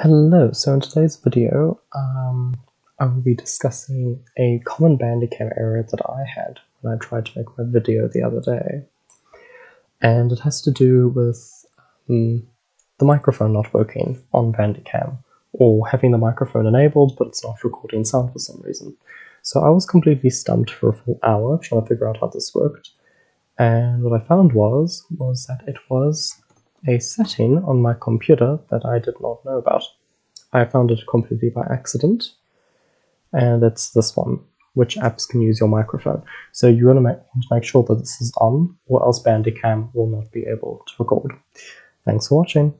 Hello, so in today's video, um, I will be discussing a common Bandicam error that I had when I tried to make my video the other day. And it has to do with um, the microphone not working on Bandicam, or having the microphone enabled but it's not recording sound for some reason. So I was completely stumped for a full hour trying to figure out how this worked. And what I found was, was that it was a setting on my computer that I did not know about. I found it completely by accident, and it's this one. Which apps can use your microphone? So you want to make, want to make sure that this is on, or else Bandicam will not be able to record. Thanks for watching.